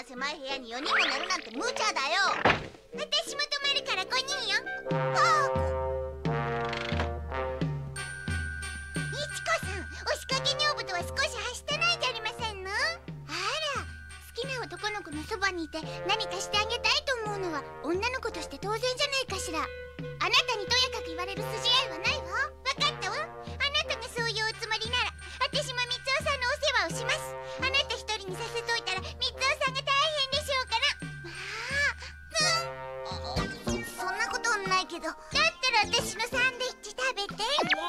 な狭い部屋に4人も寝るなんて無茶だよ。私も泊まるから5人よ。いちこさん押しかけ女房とは少しはしたないじゃありませんの？あら好きな男の子のそばにいて何かしてあげたいと思うのは女の子として当然じゃないかしら。あなたにとやかく言われる筋合いはないわ。分かったわ。あなたがそういうおつもりなら私も三尾さんのお世話をします。だったら私のサンドイッチ食べて。